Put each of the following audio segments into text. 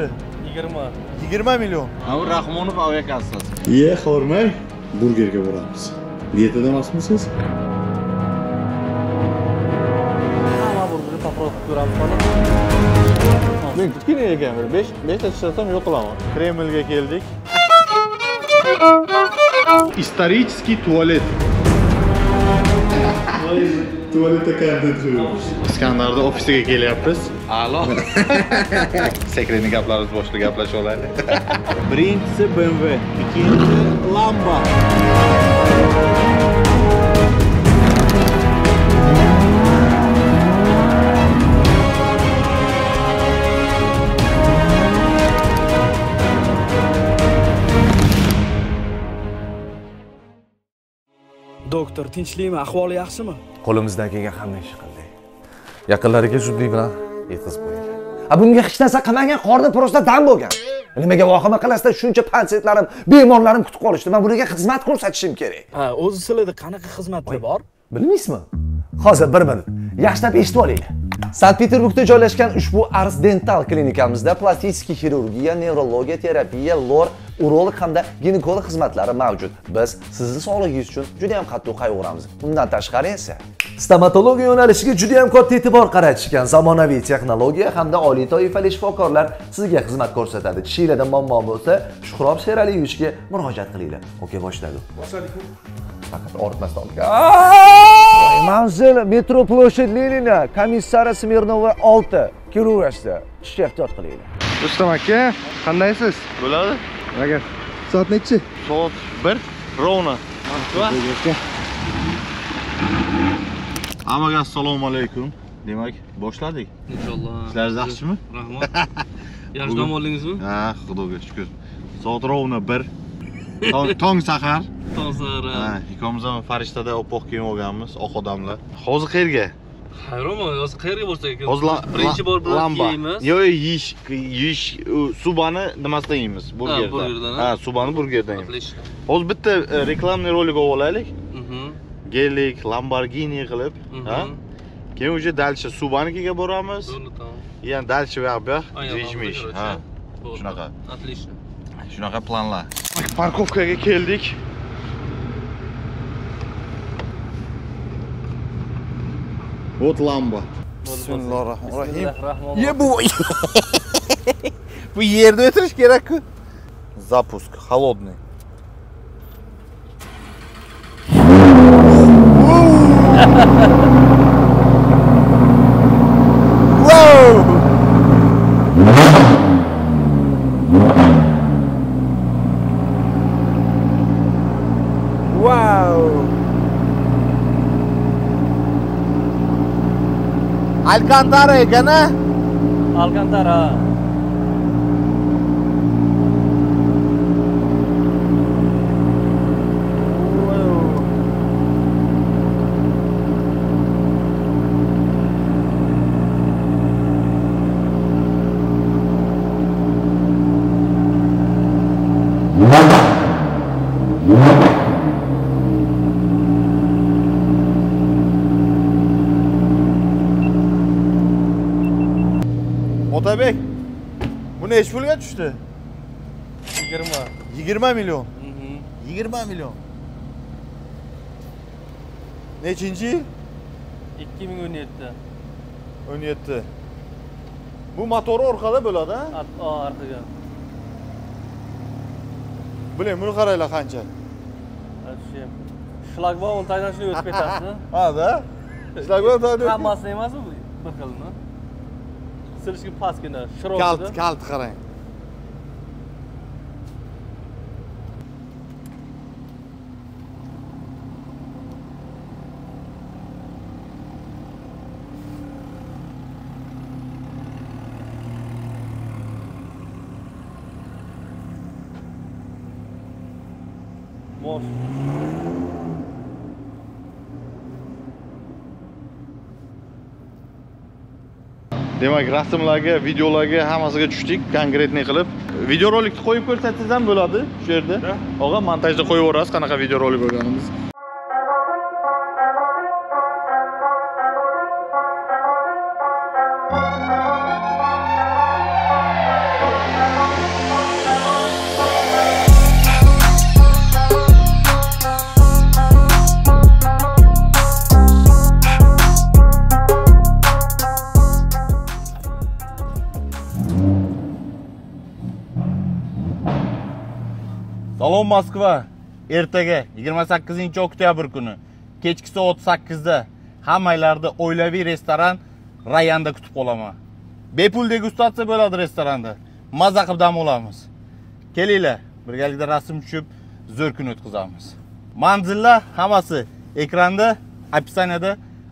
tushdi yigirma. Yigirma million. Bu rahmonov aviakassasi iye xormay burgerga boramiz. Dietada emasmisiz men kichkina ekan bir besh beshta tishlasam yo'q qilaman kremlga keldik. Исторический tualet tualetda konditser iskandarni ofisiga kelyapmiz a'lo. Sekretniy gaplarimiz boshida gaplashib olaylik birinchisi bmw ikkinchisi lamba. Doktor tinchlikmi ahvoli yaxshimi? Qo'limizdan kelgan hamma ishni qildik. Yaqinlariga zudlik bilan yetkazib qo'ydik a bunga hech narsa qilmagan qorni просто dam bo'lgan. Nimaga vahima qilasizlar shuncha patsientlarim bemorlarim kutib qolishdi. Man bularga xizmat ko'rsatishim kerak. Ha o'zi sizlarda qanaqa xizmatlar bor? bilmaysizmi? Hozir bir minut. Yaxshilab eshitib olinglar sankt peterburgda joylashgan ushbu ars dental klinikamizda plastik xirurgiya nevrologiya terapiya lor urolog hamda ginekolog xizmatlari mavjud. Biz sizni sog'lig'ingiz uchun juda ham qattiq qayg'uramiz bundan tashqari esa stomatologiya yo'nalishiga juda ham katta e'tibor qaratishgan zamonaviy texnologiya hamda oliy toifali shifokorlar sizga xizmat ko'rsatadi. Tishinglarda muammo bo'lsa shuhrob sherali yuvishga murojaat qilinglar. Boshladik boshladikmi faqat ortmasdan manzil metro площадь lenina komissariya smirnova olti. Tishga ehtiyot qilinglar. Rustam aka qandaysiz? Bo'ladi aka soat nechi? Soat bir ровно hammaga assalomu alaykum. Demak boshladik. Inshaalloh ishlaringiz yaxshimi? Rahmat. Yaxshi dam oldingizmi? Ha xudoga shukur soat ровно bir. Tong- tong sahar. Tong sahar Ha, ikkovimiz ham farishtada oppoq kiyib olganmiz oq odamlar. Hozir qayerga hayronman hozir qayerga borsak hozir la- birinchi bor bilan yeymiz yo'q yeyish yeyish u, subani nimasidan yeymiz? Burgerdan. burgerdan, ha? subani burgerdan yeymiz. Hozir bitta e, reklamный rolik olib olaylik. Mhm, gelik lamborghini qilib ha? Keyin уже дальше subanikiga boramiz. Дальше u yoq bu yoq Aynen, jish mish короче, ha? shunaqa. отлично. Shunaqa planlar. Parkovkaga keldik вот lamba bismillohi rohmanir rohim Bismillahirrohmanirrohim. ye bu bu yerda o'tirish kerakku запуск холодный Alcantara ekan a? 5 pulga tushdi 20 20 million 20 million nechinchi yil 2017 17 bu motori orqada bo'ladi a orqaga biling buni qaranglar qancha shlagbaum taydan shunday o'tib ketasiz hada shlagbaum taydan hammasi emas bu? Bir xilmi سلشكن باس كنا شروط كالت كالت خرين Morse. Demak rasmlarga videolarga hammasiga tushdik konkretniy qilib. Videorolikni qo'yib ko'rsatsangiz ham bo'ladi shu yerda. Og'a montajda qo'yib yuborasiz qanaqa videorolik bo'lganimiz moskva ertaga 28 oktyabr kuni kechki soat 8 da hammanglarni oilaviy restoran rayanda kutib qolaman. Bepul degustatsiya bo'ladi restoranda. Maza qilib dam olamiz. Kelinglar birgalikda rasm tushib zo'r kun o'tkazamiz. Manzillar hammasi ekranda описаниеda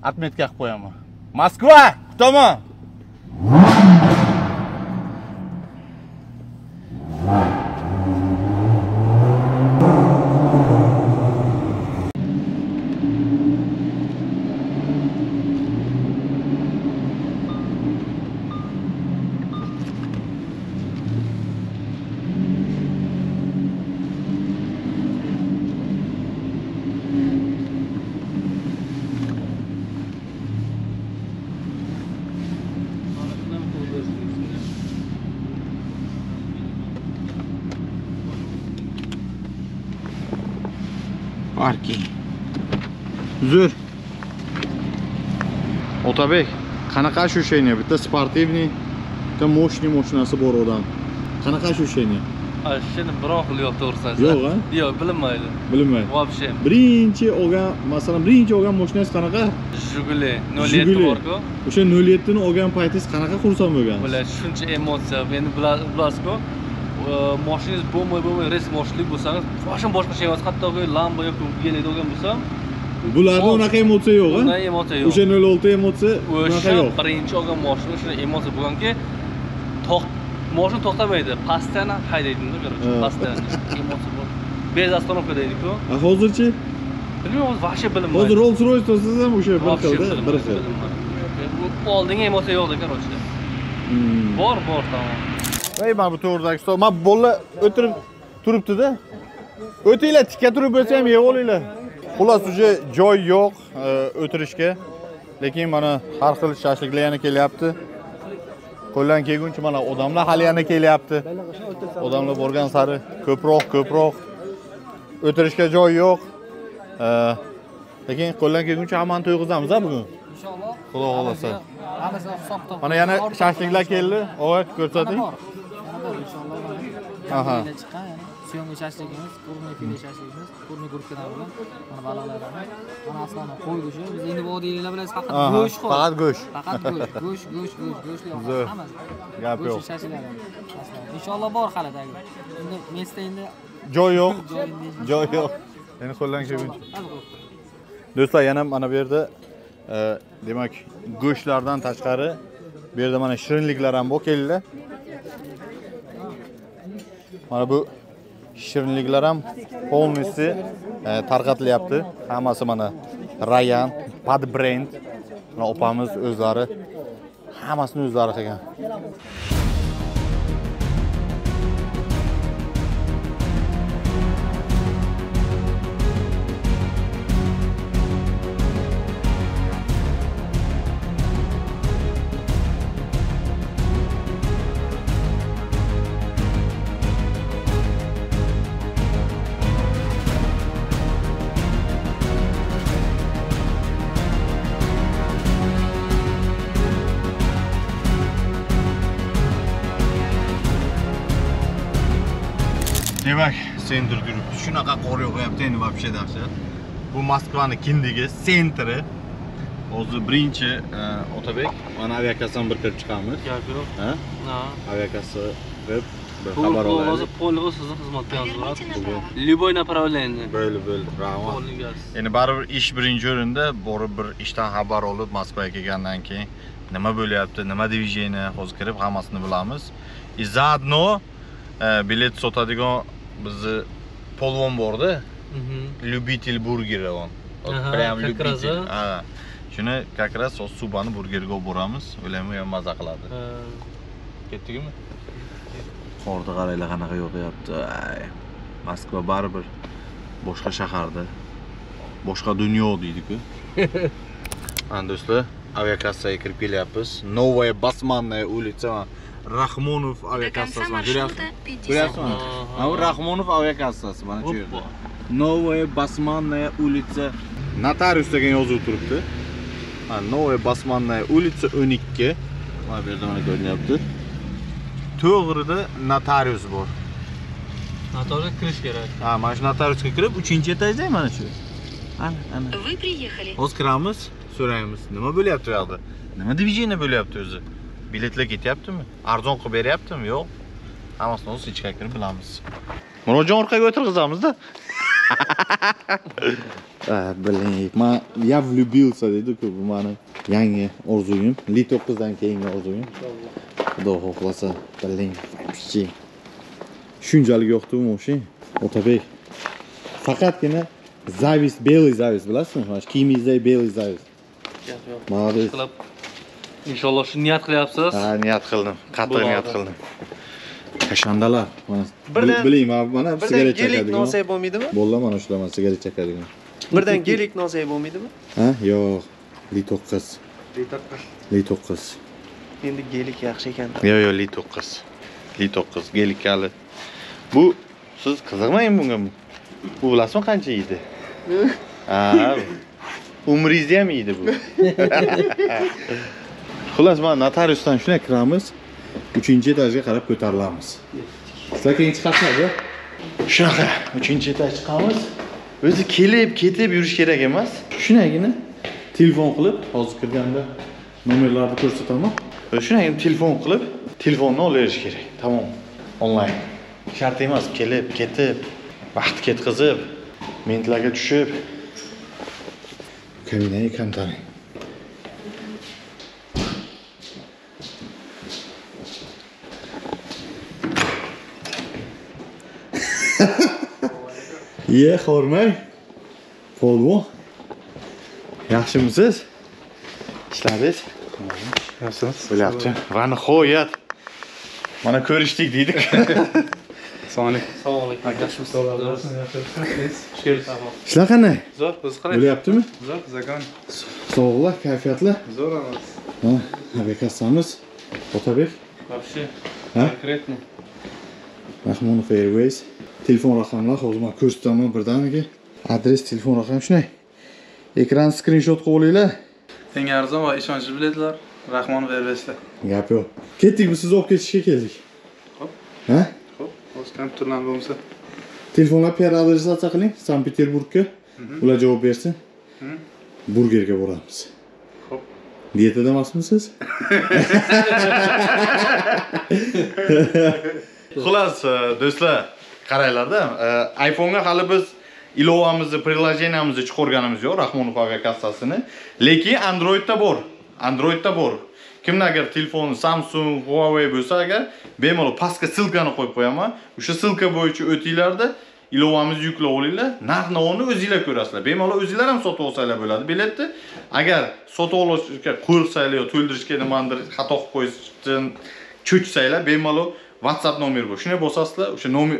отметка qilib qo'yaman. Moskva kutaman! parking zo'r otabek qanaqa ощущение bitta sportivniy bitta мощный mashinasi bor odam qanaqa ощущение Shuni biroq yo'q to'g'risini aytsam. Yo'q, a? Yo'q, bilinmaydi. Вообще. birinchi olgan masalan birinchi olgan mashinangiz qanaqa Jiguli 07 Jiguli. bor-ku. o'sha 07 ni olgan paytingiz qanaqa xursand bo'lgansiz Bular shuncha emotsiya. Endi bila- bilasizku, e, mashinangiz bo'lmay bo'lmay res moshlik bo'lsangiz, fashion boshqa shay emas. Hattoki Lambo yoki Geelida olgan bo'lsam, bularda unaqa emotsiya yo'q a bunday emotsiya yo'q. o'sha 06 emotsiya unaqa o'sha yo'q. birinchi olgan moshina shunday emotsiya bo'lganki to'xt moshina to'xtamaydi. Pastdan haydaydimi короче pastdan emotsiya bor bez остановка deydiku. A hozirchi? Bilmayman вообще bilinmaydi hozir rolls royce olsangiz ham o'sha bir xilda bir xil. oldingi emotsiya yo'qda короче Hmm. bor bor tamom ey mana bu to'g'ridagi stol. Mana bolalar o'tirib turibdida. O'tinglar tikka turib bo'lsa ham yeb olinglar xullas уже joy yo'q e, o'tirishga. Lekin mana har xil shashliklar yana kelyapti. Qo'ldan kelguncha mana odamlar hali yana kelyapti. Odamlar borgan sari ko'proq ko'proq. O'tirishga joy yo'q. E, lekin qo'ldan kelguncha hammani to'yg'izamiz bugun. Inshaalloh xudo xohlasa. Mana yana shashliklar keldi. Og'a ko'rsating. Aha. Syomka shashligimiz kurmi file shashligimiz kurmi gurkalar bilan mana baliqlarimiz mana aslani qo'y go'shti biz endi vodiyliklar bilan faqat go'sht xo'p faqat go'sht. faqat go'sht go'sht go'sht go'sht go'shtli hammasi gap yo'q shashliklar inshaalloh bor hali tagi endi mesda endi joy yo'q joy yo'q endi qo'ldan kelguncha do'stlar yana mana bu yerda demak go'shtlardan tashqari bu yerda mana shirinliklar ham bor kelinglar mana bu shirinliklar ham полностью e, tarqatilyapti. Hammasi mana rayan pad brend opamiz o'zlari hammasini o'zlari qilgan. Sentr turibdi shunaqa qor yog'yapti endi вообще dahshat bu moskvani kindigi sentri hozir birinchi e, otabek. Mana aviakassani bir kirib chiqamiz gap yo'q ha? Ha aviakassa kirib bir xabar hozir olaylik polniy sizni xizmatga любой направление bo'ldi bo'ldi rahmat endi baribir ish birinchi o'rinda borib bir ishdan xabar olib moskvaga kelgandan keyin nima bo'lyapti nima движение hozir kirib hammasini bilamiz и заодно e, bilet sotadigan bizni polvon borda Mhm. любитель бургера он. Вот Aha, прям любитель. shuni как раз hozir subani burgerga olib boramiz o'ylayman u ham maza qiladi ketdikmi qorni qaranglar qanaqa yog'yapti ay moskva baribir boshqa shaharda boshqa dunyo deydiku ana do'stlar aviakassaga kirib kelyapmiz новая басманная улица rahmonov aviakassasi mana ko'ryapsizmi ko'ryapsizmi mana bu rahmonov aviakassasi mana shu yerda новая басманная улица. Notarius degan yozuv turibdi mana новая басманная улица 12 mana bu yerda mana ko'rinyapti to'g'rida notarius bor notoriga kirish kerak ha mana shu notariusga kirib uchinchi etajda mana shu ana ana Вы приехали. hozir kiramiz so'raymiz nima bo'lyapti u yoqda nima движение bo'lyapti o'zi biletlar ketyaptimi arzon qilib beryaptimi yo'q hammasini o'zi ichkariga kirib bilamiz murodjon orqaga o'tirg'izamizda biling man я влюбился deydi-ku bu mani yangi orzuyim li to'qqizdan keyingi orzuyim xudo xohlasa biling вообще shunchalik yoqdi bu mashin otabek faqatgina zavis белый zavis bilasizmi mana shu kiyimingizdagi белый zavis gap yo'q молодец qilib inshaalloh shu niyat qilyapsiz ha niyat qildim qattiq niyat qildim kashandalar mana Birdan- biling mana sigaret gelik chaqadigan nosak bo'lmaydimi bo'ldi mana shular mana sigaret chaqadigan birdan gelik nosak bo'lmaydimi ha? Yo'q li to'qqiz li to'qqiz endi gelik yaxshi ekan yo'q yo'q li to'qqiz li to'qqiz gelik kali bu siz qiziqmang bunga bu bilasizmi qancha yeydi ha umringizni ham yeydi bu xullas mana notariusdan shunday kiramiz. Uchinchi etajga qarab ko'tarilamiz. Sizlar keyin chiqasizlar shunaqa uchinchi etaj chiqamiz. O'zi kelib ketib yurish kerak emas. Shunagina telefon qilib hozir kirganda nomerlarni ko'rsataman. O'zi shunagina telefon qilib telefonni olaverish kerak. Tamom onlayn. Shart emas kelib ketib vaqt ketkazib mentlarga tushib. Kabinaga kamtaring Ye, xormay. Polvon. Yaxshimisiz? Ishlaringiz? Yaxshimisiz? Bo'lyapti. Va nihoyat. Mana ko'rishdik deydik. assalomu alaykum yaxshimisiz xush kelibsiz Ishlar qanday? zo'r o'zi qarang Bo'lyaptimi? zo'r zakon Sog'lar, kayfiyatlar? zo'r emas Ha, abekassamiz. Otabek, вообще Ha? конкретно Rahmonov Airways. Telefon raqamlar hozir men ko'rsataman birdaniga. Adres, telefon raqami shunday. Ekran skrinshot qilib olinglar. Eng arzon va ishonchli biletlar Rahmonov Airwaysda. Gap yo'q. Ketdik, biz sizni olib ketishga keldik. Hop. Ha? Xo'p, hozir kompyuterlar bo'lsa. Telefonlar adresatsiya qiling Sankt Peterburgga. Ular javob bersin. Burgerga boramiz. Xo'p. Dietada emasmisiz? Xullas, do'stlar, qaranglarda, e, iPhone'ga hali biz ilovamizni, приложениemizni chiqarganimiz yo'q, Rahmonov aka kassasini, lekin Androidda bor. Androidda bor. kimnagar agar telefoni Samsung, Huawei bo'lsa agar bemalol pastga silkani qo'yib qo'yaman. O'sha silka bo'yicha o'tinglarda ilovamizni yuklab olinglar. Narx-navoni o'zinglar ko'rasizlar. Bemalol o'zinglar ham sotib olsanglar bo'ladi biletni. Agar sotib olishga qo'rqsanglar yo to'ldirishga nimadir xato qilib qo'yishdan cho'chsanglar, bemalol WhatsApp nomer bor. Shunday bosasizlar, o'sha nomer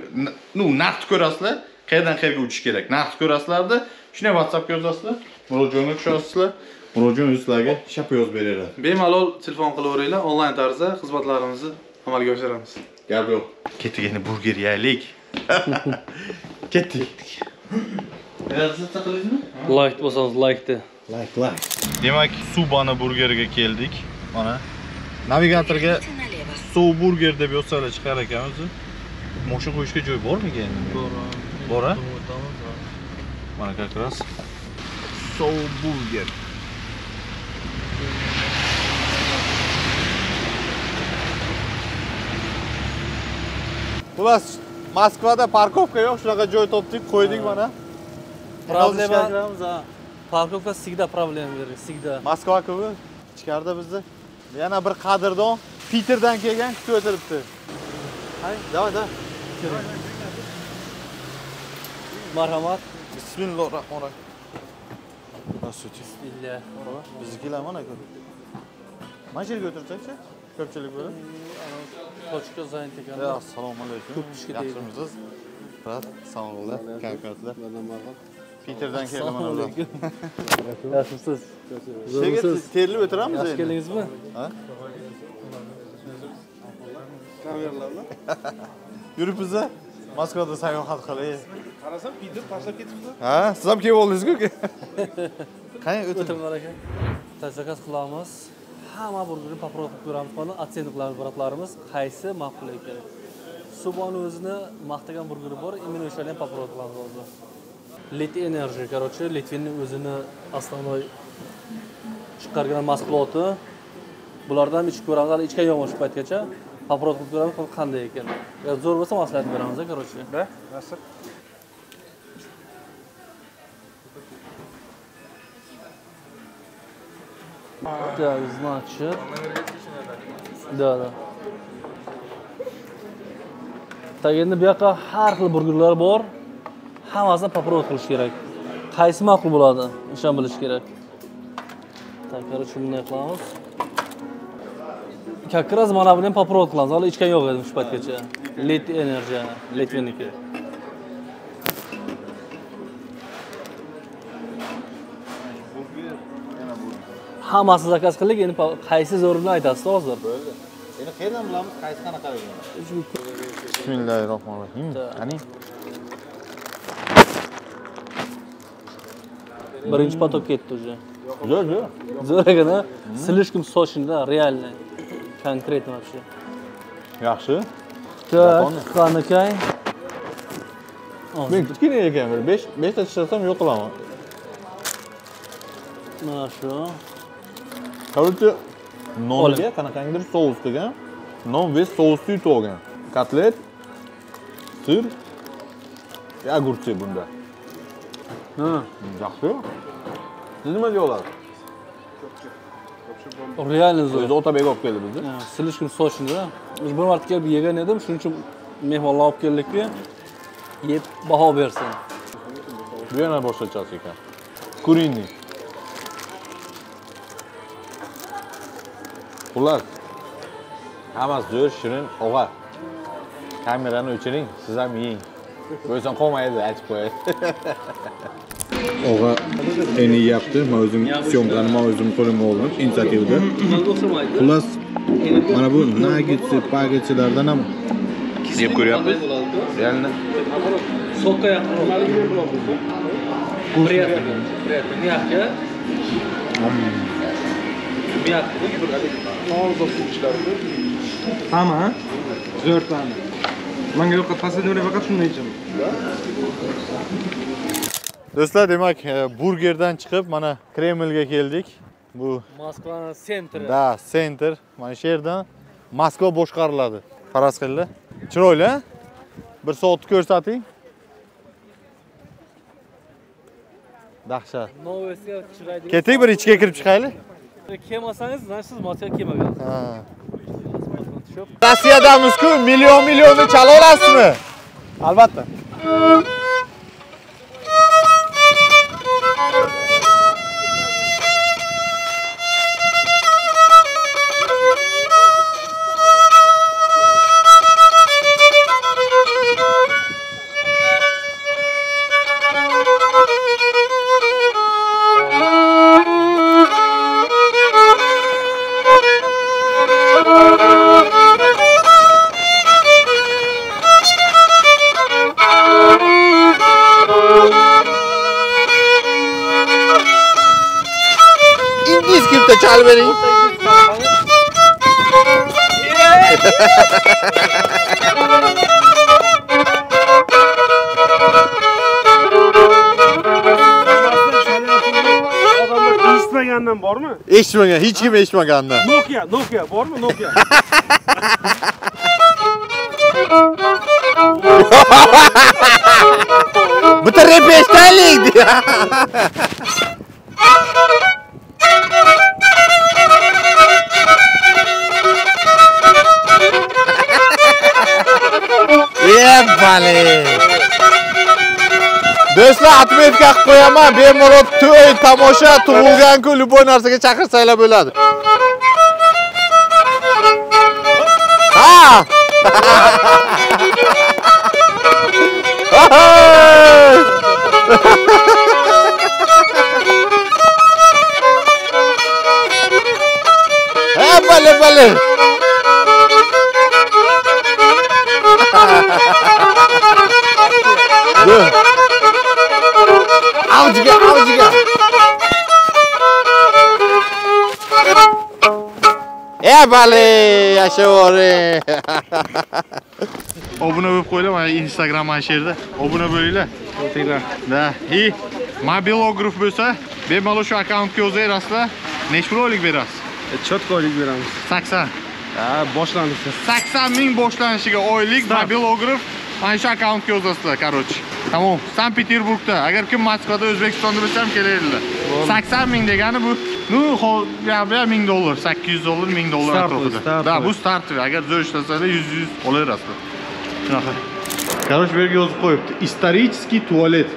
ну, narxni ko'rasizlar. Qayerdan qayerga uchish kerak? Narxni ko'rasizlarda, shunday WhatsAppga yozasizlar, murojaatga tushasizlar. Murojaat o'zlariga shap yozib beradi. Bemalol telefon qilaveringlar, onlayn tarzda xizmatlarimizni amalga oshiramiz. Gap yo'q. Ketdik endi burger yeylik. Ketdik. Realizatsiya qilasizmi? layk bo'lsangiz laykni Like, like. Demak, Subana burgeriga keldik. Mana navigatorga Sow burger deb yozsalar chiqar ekan o'zi. Mashina qo'yishga joy bormi endi? Bor a? Mana как раз Sow burger. Xullas, Moskvada parkovka yo'q, shunaqa joy topdik, qo'ydik mana. problema parkovka всегда beradi всегда Moskva kubi ichkarida bizni yana bir qadrdon पिटरदेखि के क्या त्यो चरप्ते है दावा दा Merhamet. Bismillahirrahmanirrahim. Nasıl sütü? Bismillah. Bizimkiyle ama ne kadar? Maçeri götürecekse? Şey, Köpçelik böyle. Koçka zayn tekanı. Ya selamun aleyküm. Çok düşkü değil. Yaxşımızız. Bırak, sağ olun. Kemkörtler. Peter'den kelime oldu. Yaxşımsız. Şevket terli ötüren mi Yaş geliniz mi? Ha? Keldingizmi Yuribmiz Moskvada sayohat qilay. Qarasam, Peter tashlab ketibdi. Ha, siz ham kelib oldingizku. Qani o'tiring. o'tiringlar aka zakaz qilamiz hamma burgerni попробовать qilib ko'ramiz mana оценка qilamiz bratlarimiz qaysi ma'qul ekan Suboni o'zini maqtagan burgeri bor, именно o'shalarni ham попробовать qilamiz hozir. Lit Energy, короче, Litvinning o'zini основной chiqargan mahsuloti. Bulardan ichib ko'ramiz, hali ichgan yo'qman shu paytgacha. Попробовать qilib ko'ramiz, qanday ekan. Agar zo'r bo'lsa maslahat beramiz, короче. Да? Nasib. Так, значит... Да, да. Так, endi bu yoqqa har xil burgerlar bor. Hammasini попробовать qilish kerak. Qaysi ma'qul bo'ladi, o'shani bilish kerak. Так, короче, bunday qilamiz. Как раз mana buni ham попробовать qilamiz. Hali ichgan yo'q edim shu paytgacha. Lit Energy, Litviniki. Hammasi zakaz qildik, endi qaysi zo'rini aytasiz hozir? Endi qayerdan bilamiz qaysi qanaqaligini? Bismillahirrohmanirrohim. Qani? Birinchi potok ketdi уже. Zo'r, zo'r. Zo'r ekan, a? Слишком сочный, да, реально. Конкретно вообще. Yaxshi. Так, qanaqay? Men kichkina ekan bir 5 5 ta tishlasam yo'q qilaman. Mana shu. Короче, nonga qanaqangidir sous qilgan. Non va sousni yutib olgan. Kotlet, sir, огурцы bunda. Ha, Yaxshi. Siz nima deyapsiz? reально O'zi zo'r. Otabek olib keldi bizni. Слишком? Biz bir marta kelib yegan edim, shuning uchun mehmonlar olib keldikku. Yeb baho bersin. Bu yana boshqachasi ekan. Kurini. Xullas. Hammasi zo'r, shirin, og'a. Kamerani o'chiring, siz ham yeng. Bo'lsa qolmaydi, aytib qo'yay. Og'a endi yeyapti. Men o'zim syomkani men o'zim qo'limga oldim, inisiativda. Xullas, mana bu nagitsi, pagetchilardan ham yeb ko'ryapmiz. Реально So'qqa yaqin. Приятно. Приятно. Мягко. Hamma? Zo'rtani. Menga yo'q, pasadori faqat shunday ichaman. Do'stlar, demak, e, burgerdan chiqib mana Kremlga keldik. Bu Moskvani sentri. da center. Mana shu yerdan Moskva boshqariladi. Faraz qildi. Chiroyli, a? Bir soatni ko'rsating. Dahshat. Novosiga chiqaydi. Keting bir ichga kirib chiqaylik. Kelmasangiz, значит siz Moskvaga kelmagan. Ha. Rossiyadamiz-ku, million millionni chala olasizmi? Albatta. Odamlar eshitmagandan bormi? Eshitmagan, hech kim eshitmaganda. Nokia, Nokia bormi? Nokia. Bitta rep eshitaylik diye. Yebali. Do'stlar, отметка qilib qo'yaman. Bemalol to'y, tomosha, tug'ilgan kun, любой narsaga chaqirsanglar bo'ladi. Ha! Hey! Ha, bale bale. avcıga. E bale, yashavoring. Obuna bo'lib qo'yinglar, mana Instagram mana shu yerda. Obuna bo'linglar. O'tinglar. Da, и mobilograf bo'lsa, bemalol shu akkauntga yozaverasizlar. Necha pul oylik berasiz? Chotkolik beramiz. 80. Ha, boshlanishi. 80 ming boshlanishiga oylik mobilograf mana shu akkauntga yozasizlar, короче. Tamom. Sankt-Peterburgda. Agar kim Moskvada, O'zbekistonda bo'lsa ham kelaveradilar. 80 ming degani bu, ну, hol- ya bu 1000 dollar, 800 dollar, 1000 dollar Start atrofida. start Da, bu startoviy. Agar zo'r ishlasanglar 100 100 olaverasizlar. Shunaqa. Короче, bu yerga yozib qo'yibdi. Исторический туалет.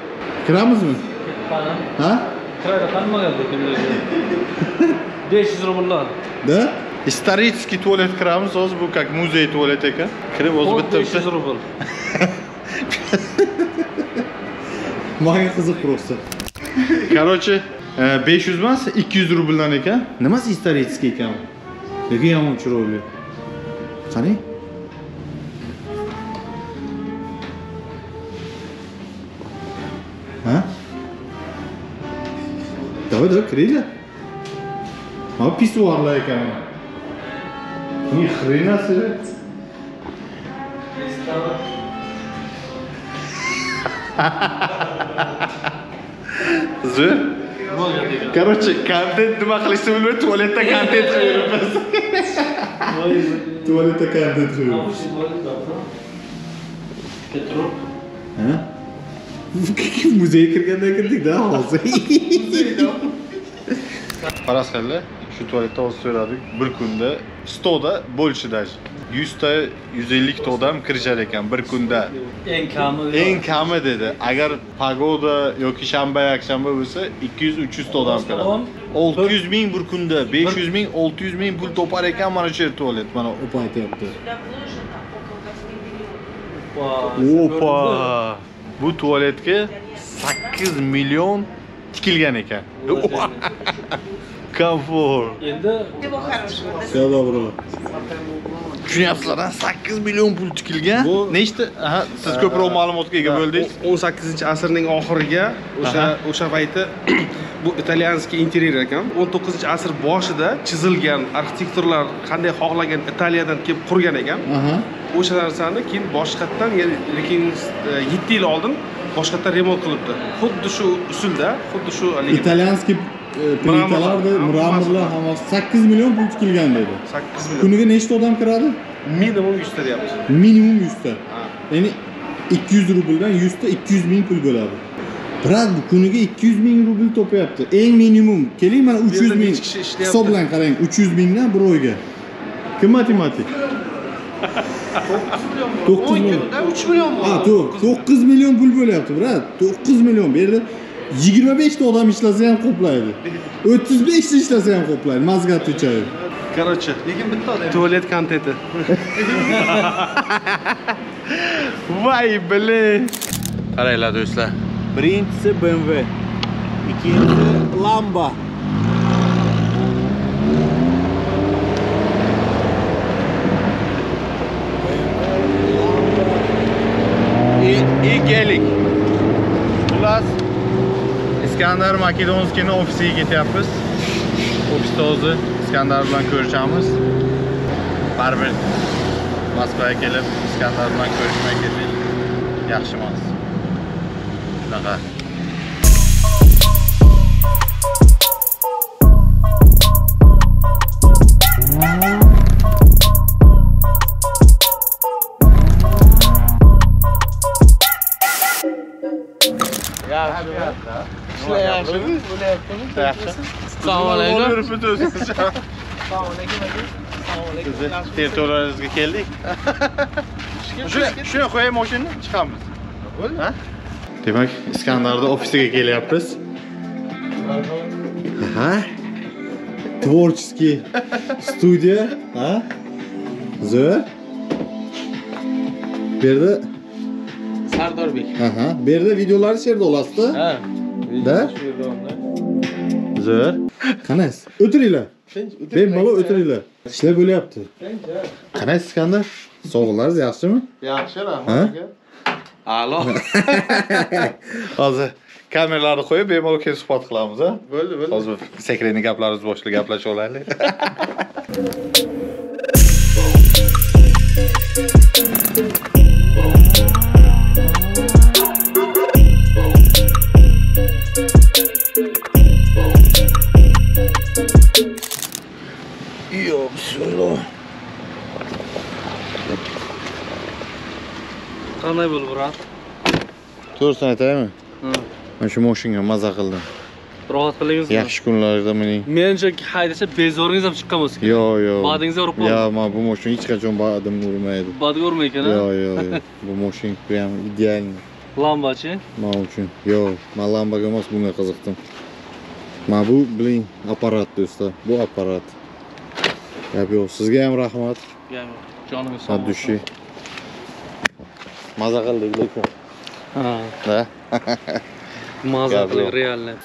Kiramizmi? Ha? Qanday bo'ladi 500 rubllar. Да? Исторический туалет kiramiz, hozir bu как muzey tualet ekan. Kirib o'zi bitta 500 rubl. Menga qiziq просто. Короче, 500 emas, 200 rubldan ekan. Nimasi исторический ekan? Nega yomon chiroyli? Qani? Ha? Давай, давай, kiringlar. Ha, pisuarlar ekan. Ni хрена себе. Zo'r. Короче, kontent nima qilishni bilmay tualetda kontent qilib yuribmiz. Tualetda kontent qilib yuribmiz. Ha? Muzeyga kirgandan kirdik-da hozir. Faraz qildi. Shu tualetda hozir so'radik. Bir kunda 100 da больше даже. 100 ta 150 ta odam kirishar ekan bir kunda. Eng kami Eng kami dedi. Agar pagoda yoki shanba, yakshanba bo'lsa 200-300 ta odam kiradi. 600 ming bir kunda, 500 ming, 600 ming pul topar ekan mana shu yer tualet. Mana opa aytyapti. Opa! Bu tualetga 8 million tikilgan ekan. Komfort. Endi Все добро. Tushunyapsizlar, 8 million pul tikilgan. Bu- Nechta? Aha, siz ko'proq ma'lumotga ega bo'ldingiz. 18 asrning oxiriga o'sha Aha. o'sha payti bu italyanskiy interyer ekan. 19 asr boshida chizilgan arxitektorlar qanday xohlagan Italiyadan kelib qurgan ekan. Aha. O'sha narsani keyin boshqatdan lekin 7 yil oldin boshqatdan remont qilibdi. Xuddi shu usulda, xuddi shu haligi italyanskiy plitalarda mramorlar. hammasi 8 million pul tikilgan dedi 8 million. kuniga nechta odam kiradi Minimum 100 ta deyapti. minimum 100 ta Ha. ya'ni 200 rubldan 100 ta 200 ming pul bo'ladi brat kuniga 200 ming rubl topyapti eng minimum. Keling mana 300 yerda ming hisoblang qarang 300 mingdan bir oyga kim matematik? 9 million 3 million ha to'g'ri 9 million pul bo'lyapti brat 9 million bu yerda 25 ta odam ishlasa ham qoplaydi 35 ta ishlasa ham qoplaydi mozga отвечаю Короче, lekin bitta odam tualet kontenti. Voy, blin. Qaranglar do'stlar. birinchisi BMW ikkinchisi Lamba И, и gelik. Xullas, Iskandar Makedonskiyni ofisiga ketyapmiz. Ofisda hozir Iskandar bilan ko'rishamiz. Baribir Moskvaga kelib Iskandar bilan ko'rishmay keldik. Yaxshi emas. Shunaqa. Assalomu alaykum. Territoriyaringizga keldik. Shuna shuna qo'yay mashinani, chiqamiz. Ha? Demak, Iskandarda ofisiga kelyapmiz. Aha. Творческий studiya, ha? Zo'r. Bu yerda Sardorbek. aha, bu yerda videolarni shu yerda olasizda. Ha. Da? Zo'r. Qanaqasiz? O'tiringlar. Bemalol o'tiringlar. Ishlar bo'lyapti. Qanaqasiz Iskandar? Sog'liqlaringiz yaxshimi? Yaxshi, Ha? A'lo. Hozir kameralarni qo'yib bemalol keyin suhbat qilamiz a bo'ldi bo'ldi hozir sekretniy gaplarimiz boshida gaplashib olaylik yo qanday bo'ldi brat to'g'risini aytaymi? Ha. man shu mashinaga maza qildim. Rohat qildingizmi? Yaxshi kunlarda mening menimcha haydasa bezoringiz ham chiqqan bo'lsa kerak. Yo yo. Badingizga urib qoldi. man bu mashina hech qachon badim urmaydi. Badiga urmay ekan yo yo yo. Bu mashina прям идеальный lambachi? Man uchun. Yo man lambaga emas bunga qiziqdim. Man bu blin apparat do'stlar bu apparat. Gap yo'q. Sizga ham rahmat. Joningiz sog' от души maza qildik lekin ha. Да maza Gap qildik yo'q. realniy